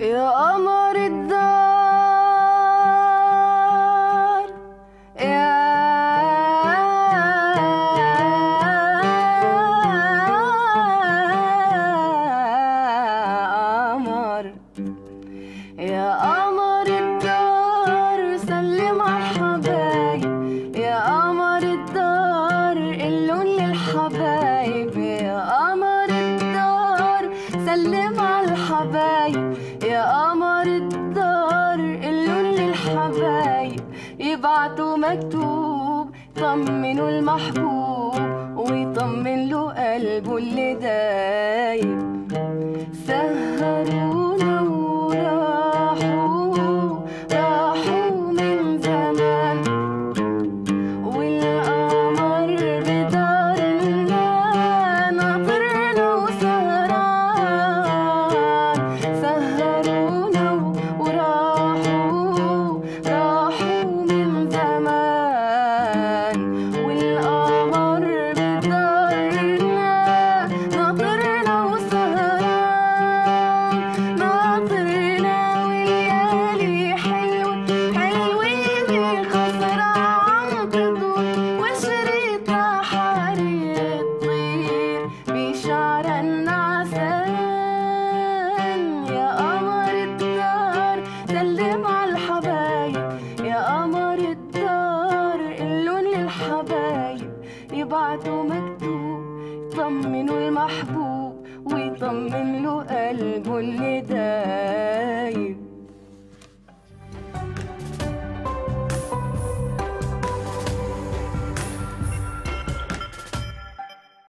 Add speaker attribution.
Speaker 1: يا قمر الدار يا قمر يا قمر الدار سلم على الحبايب يا قمر الدار اللون للحبايب يا قمر الدار سلم على بعته مكتوب طمنه المحبوب ويطمن له قلبه اللي دايب. بعته مكتوب. يطمنه المحبوب ويطمن له قلبه اللي داب.